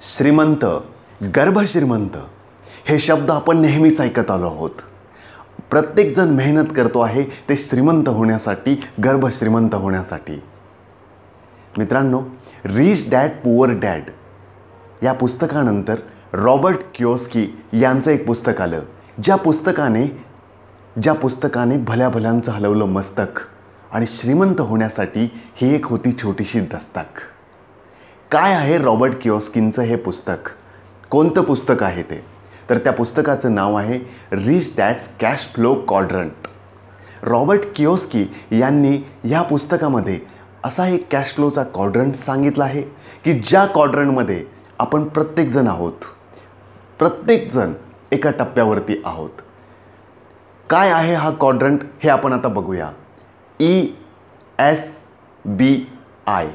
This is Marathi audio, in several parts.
श्रीमंत गर्भश्रीमंत हे शब्द आपण नेहमीच ऐकत आलो आहोत. प्रत्येकजण मेहनत करतो आहे ते श्रीमंत होण्यासाठी गर्भश्रीमंत होण्यासाठी. मित्रांनो रिच डॅड पुअर डॅड या पुस्तकानंतर रॉबर्ट किओस्की यांचं एक पुस्तक आलं ज्या पुस्तकाने ज्या पुस्तकाने भल्या भल्यांचं हलवलं मस्तक आणि श्रीमंत होण्यासाठी ही एक होती छोटीशी दस्तक. काय आहे रॉबर्ट किओस्किनचं हे पुस्तक? कोणतं पुस्तक आहे ते? तर त्या पुस्तकाचं नाव आहे rich dad's cash flow quadrant Robert Kiyosaki यांनी या पुस्तकामध्ये असा एक कॅश फ्लोचा कॉड्रंट सांगितला आहे की ज्या कॉड्रंटमध्ये आपण प्रत्येकजण आहोत. प्रत्येकजण एका टप्प्यावरती आहोत. काय आहे हा कॉड्रंट हे आपण आता बघूया. E S B I.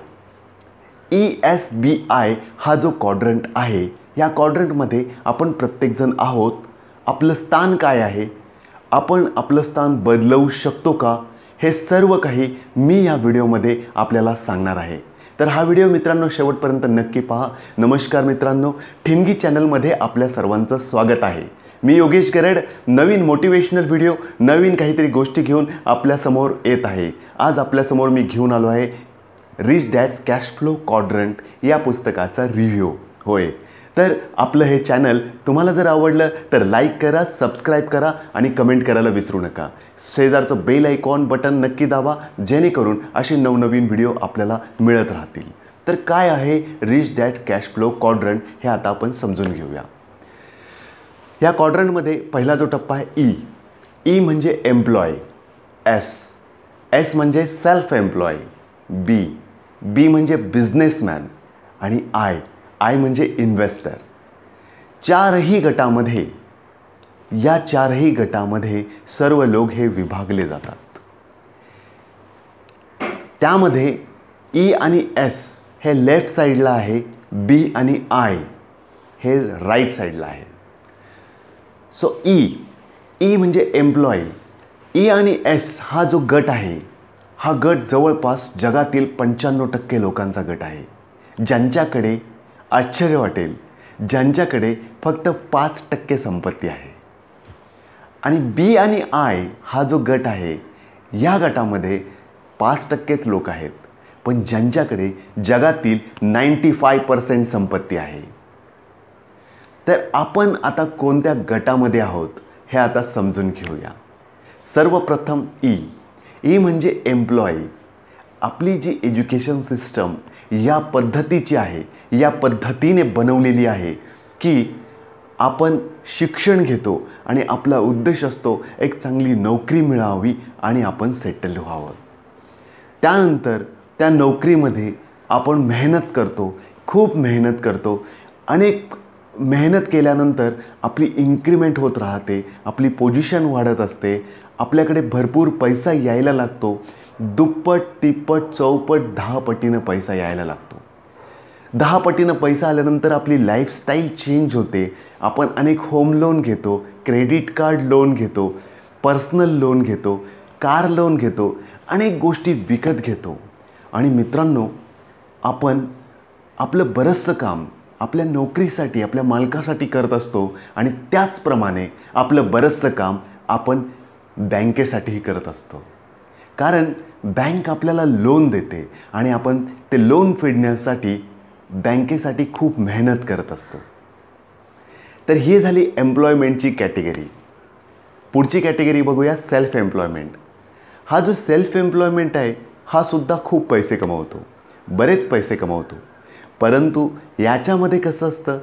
E S B I हा जो कॉड्रंट आहे या कॉड्रंटमध्ये आपण प्रत्येकजण आहोत. आपलं स्थान काय आहे? आपण आपलं स्थान बदलवू शकतो का? हे सर्व काही मी या व्हिडिओमध्ये आपल्याला सांगणार आहे. तर हा व्हिडिओ मित्रांनो शेवटपर्यंत नक्की पहा. नमस्कार मित्रांनो ठिणगी चॅनलमध्ये आपल्या सर्वांचं स्वागत आहे. मी योगेश गरड नवीन मोटिवेशनल व्हिडिओ नवीन काहीतरी गोष्टी घेऊन आपल्यासमोर येत आहे. आज आपल्यासमोर मी घेऊन आलो आहे rich dad's cash flow quadrant या पुस्तकाचा रिव्ह्यू होय. तर आपलं हे चॅनल तुम्हाला जर आवडलं तर लाईक करा सबस्क्राईब करा आणि कमेंट करायला विसरू नका. शेजारचं बेल आयकॉन बटन नक्की दाबा जेणेकरून असे नवनवीन व्हिडिओ आपल्याला मिळत राहतील. तर काय आहे rich dad cash flow quadrant हे आता आपण समजून घेऊया. या क्वाड्रंटमध्ये पहिला जो टप्पा आहे ई ई म्हणजे एम्प्लॉय एस एस म्हणजे सेल्फ एम्प्लॉय बी बी म्हणजे बिझनेसमॅन आणि आय आय म्हणजे इन्व्हेस्टर चारही गटामध्ये या चारही गटामध्ये सर्व लोक हे विभागले जातात. त्यामध्ये ई आणि एस हे लेफ्ट साईडला आहे बी आणि आय हे राईट साईडला आहे. सो ई ई म्हणजे एम्प्लॉई ई e आणि एस हा जो गट आहे हा गट जवळपास जगातील पंच्याण्णव टक्के लोकांचा गट आहे. ज्यांच्याकडे आश्चर्य वाटेल ज्यांच्याकडे फक्त पाच टक्के संपत्ती आहे. आणि बी आणि आय हा जो गट आहे या गटामध्ये पाच टक्केच लोक आहेत. पण ज्यांच्याकडे जगातील नाईंटी फाय पर्सेंट संपत्ती आहे. तर आपण आता कोणत्या गटामध्ये आहोत हे आता समजून घेऊया. सर्वप्रथम ई ई म्हणजे एम्प्लॉई आपली जी एज्युकेशन सिस्टम या पद्धतीची आहे या पद्धतीने बनवलेली आहे की आपण शिक्षण घेतो आणि आपला उद्देश असतो एक चांगली नोकरी मिळावी आणि आपण सेटल व्हावं. त्यानंतर त्या नोकरीमध्ये आपण मेहनत करतो खूप मेहनत करतो. अनेक मेहनत केल्यानंतर आपली इन्क्रीमेंट होत राहते आपली पोझिशन वाढत असते. आपल्याकडे भरपूर पैसा यायला लागतो. दुप्पट तिप्पट चौपट दहा पटीनं पैसा यायला लागतो. दहा पटीनं पैसा आल्यानंतर आपली लाईफस्टाईल चेंज होते. आपण अनेक होम लोन घेतो क्रेडिट कार्ड लोन घेतो पर्सनल लोन घेतो कार लोन घेतो अनेक गोष्टी विकत घेतो. आणि मित्रांनो आपण आपलं बरंचसं काम आपल्या नोकरीसाठी आपल्या मालकासाठी करत असतो आणि त्याचप्रमाणे आपलं बरंचसं काम आपण बँकेसाठीही करत असतो. कारण बँक आपल्याला लोन देते आणि आपण ते लोन फेडण्यासाठी बँकेसाठी खूप मेहनत करत असतो. तर ही झाली एम्प्लॉयमेंटची कॅटेगरी पुढची कॅटेगरी बघूया सेल्फ एम्प्लॉयमेंट हा जो सेल्फ एम्प्लॉयमेंट आहे हा सुद्धा खूप पैसे कमवतो. बरेच पैसे कमवतो. परंतु याच्यामध्ये कसं असतं?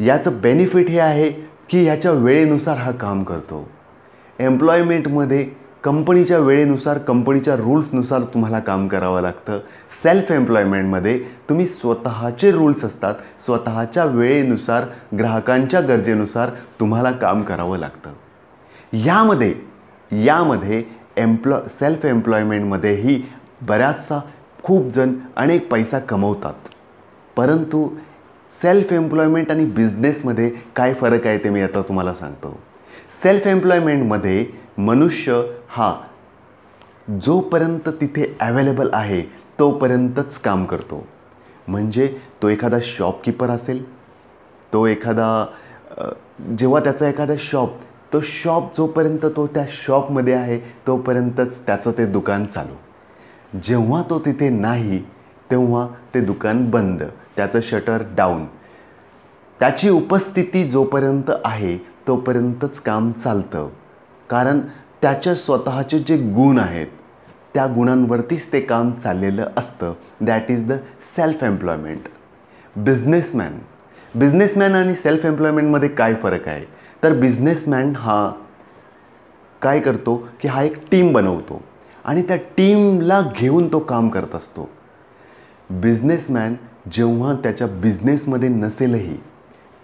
याचं बेनिफिट हे आहे की याच्या वेळेनुसार हा काम करतो. एम्प्लॉयमेंटमध्ये कंपनीच्या वेळेनुसार कंपनीच्या रूल्सनुसार तुम्हाला काम करावं लागतं. सेल्फ एम्प्लॉयमेंटमध्ये तुम्ही स्वतःचे रूल्स असतात. स्वतःच्या वेळेनुसार ग्राहकांच्या गरजेनुसार तुम्हाला काम करावं लागतं. यामध्ये यामध्ये एम्प्लॉ सेल्फ एम्प्लॉयमेंटमध्येही बऱ्याचसा खूप जण अनेक पैसा कमवतात. परंतु सेल्फ एम्प्लॉयमेंट आणि बिझनेसमध्ये काय फरक आहे ते मी आता तुम्हाला सांगतो. सेल्फ एम्प्लॉयमेंटमध्ये मनुष्य हा जोपर्यंत तिथे ॲवेलेबल आहे तोपर्यंतच काम करतो. म्हणजे तो एखादा शॉपकीपर असेल तो एखादा जेव्हा त्याचा एखादा शॉप तो शॉप जोपर्यंत तो त्या शॉपमध्ये आहे तोपर्यंतच त्याचं ते दुकान चालू. जेव्हा तो तिथे नाही तेव्हा ते दुकान बंद त्याचं शटर डाऊन त्याची उपस्थिती जोपर्यंत आहे तोपर्यंतच काम चालतं. कारण त्याच्या स्वतःचे जे गुण आहेत त्या गुणांवरतीच ते काम चाललेलं असतं. That is the self employment businessman businessman आणि सेल्फ एम्प्लॉयमेंटमध्ये काय फरक आहे? तर बिझनेसमॅन हा काय करतो की हा एक टीम बनवतो आणि त्या टीमला घेऊन तो काम करत असतो. बिझनेसमॅन जेव्हा त्याच्या बिझनेसमध्ये नसेलही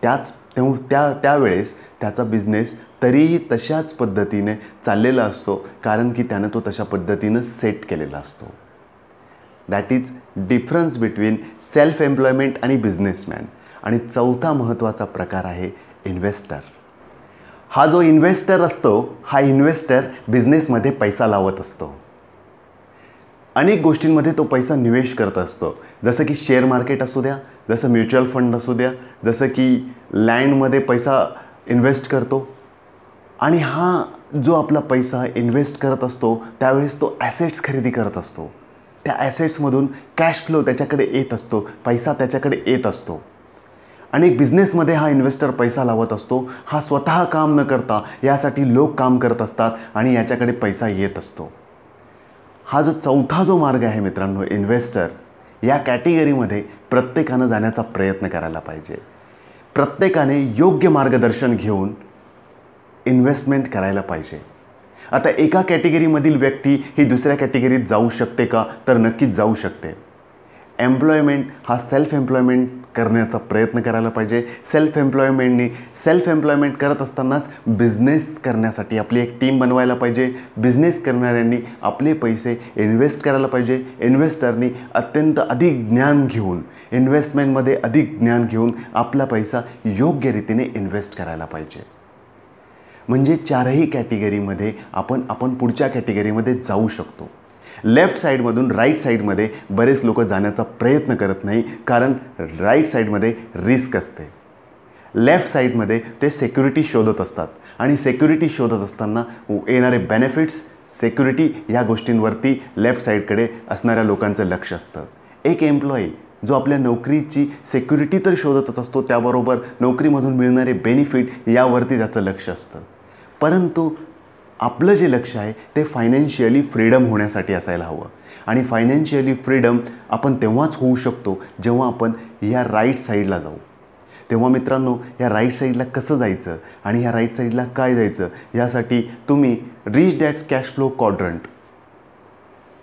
त्याच तेव्हा त्या त्यावेळेस त्याचा बिझनेस तरीही तशाच पद्धतीने चाललेला असतो कारण की त्यानं तो तशा पद्धतीनं सेट केलेला असतो. That is difference between self employment आणि बिझनेसमॅन आणि चौथा महत्त्वाचा प्रकार आहे इन्व्हेस्टर हा जो इन्व्हेस्टर असतो हा इन्व्हेस्टर बिझनेसमध्ये पैसा लावत असतो. अनेक गोष्टींमध्ये तो पैसा निवेश करत असतो. जसं की शेअर मार्केट असू द्या जसं म्युच्युअल फंड असू द्या जसं की लँडमध्ये पैसा इन्व्हेस्ट करतो. आणि हा जो आपला पैसा इन्व्हेस्ट करत असतो त्यावेळेस तो ॲसेट्स खरेदी करत असतो. त्या ॲसेट्समधून कॅश फ्लो त्याच्याकडे येत असतो पैसा त्याच्याकडे येत असतो. आणि बिझनेसमध्ये हा इन्व्हेस्टर पैसा लावत असतो हा स्वतः काम न करता यासाठी लोक काम करत असतात आणि याच्याकडे पैसा येत असतो. हा जो चौथा जो मार्ग आहे मित्रांनो इन्व्हेस्टर या कॅटेगरीमध्ये प्रत्येकानं जाण्याचा प्रयत्न करायला पाहिजे. प्रत्येकाने योग्य मार्गदर्शन घेऊन इन्व्हेस्टमेंट करायला पाहिजे. आता एका कॅटेगरीमधील व्यक्ती ही दुसऱ्या कॅटेगरीत जाऊ शकते का? तर नक्कीच जाऊ शकते. एम्प्लॉयमेंट हा सेल्फ एम्प्लॉयमेंट करण्याचा प्रयत्न करायला पाहिजे. सेल्फ एम्प्लॉयमेंटनी सेल्फ एम्प्लॉयमेंट करत असतानाच बिझनेस करण्यासाठी आपली एक टीम बनवायला पाहिजे. बिझनेस करणाऱ्यांनी आपले पैसे इन्व्हेस्ट करायला पाहिजे. इन्व्हेस्टरनी अत्यंत अधिक ज्ञान घेऊन इन्व्हेस्टमेंटमध्ये अधिक ज्ञान घेऊन आपला पैसा योग्य रीतीने इन्व्हेस्ट करायला पाहिजे. म्हणजे चारही कॅटेगरीमध्ये आपण आपण पुढच्या कॅटेगरीमध्ये जाऊ शकतो. लेफ्ट साईडमधून राईट साईडमध्ये बरेच लोक जाण्याचा प्रयत्न करत नाही कारण राईट साईडमध्ये रिस्क असते. लेफ्ट साईडमध्ये ते सेक्युरिटी शोधत असतात आणि सेक्युरिटी शोधत असताना येणारे बेनिफिट्स सेक्युरिटी या गोष्टींवरती लेफ्ट साईडकडे असणाऱ्या लोकांचं लक्ष असतं. एक एम्प्लॉई जो आपल्या नोकरीची सेक्युरिटी तर शोधतच असतो त्याबरोबर नोकरीमधून मिळणारे बेनिफिट यावरती त्याचं लक्ष असतं. परंतु आपलं जे लक्ष आहे ते फायनान्शियली फ्रीडम होण्यासाठी असायला हवं. आणि फायनान्शियली फ्रीडम आपण तेव्हाच होऊ शकतो जेव्हा आपण या राईट साईडला जाऊ. तेव्हा मित्रांनो या राईट साईडला कसं जायचं आणि ह्या राईट साईडला काय जायचं यासाठी तुम्ही rich dad's cash flow quadrant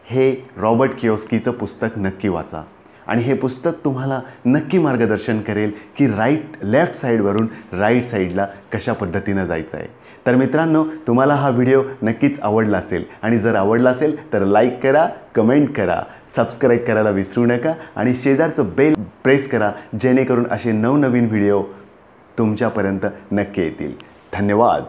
हे रॉबर्ट किओस्कीचं पुस्तक नक्की वाचा. आणि हे पुस्तक तुम्हाला नक्की मार्गदर्शन करेल की राईट लेफ्ट साईडवरून राईट साईडला कशा पद्धतीनं जायचं आहे. तर मित्रांनो तुम्हाला हा व्हिडिओ नक्कीच आवडला असेल. आणि जर आवडला असेल तर लाईक करा कमेंट करा सबस्क्राईब करायला विसरू नका आणि शेजारचं बेल प्रेस करा जेणेकरून असे नवनवीन व्हिडिओ तुमच्यापर्यंत नक्की येतील. धन्यवाद.